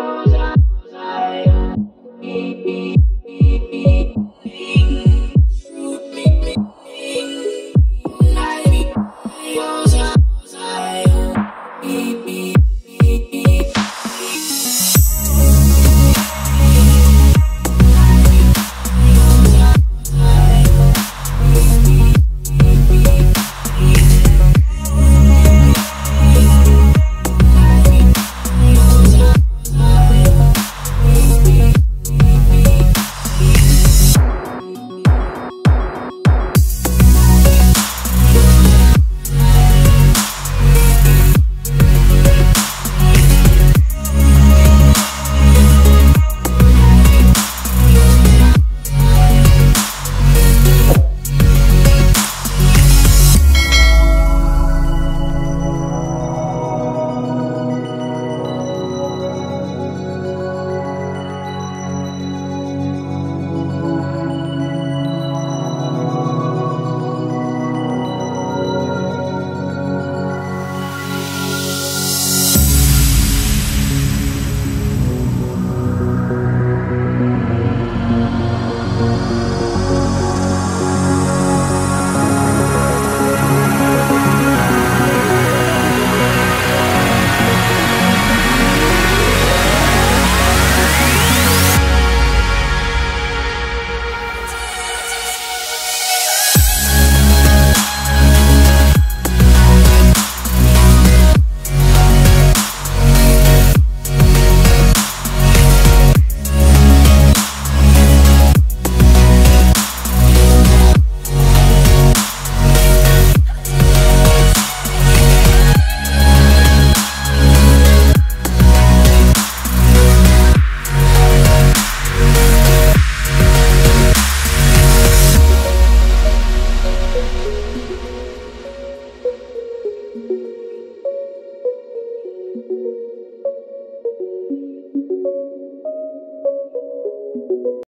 Bye. you.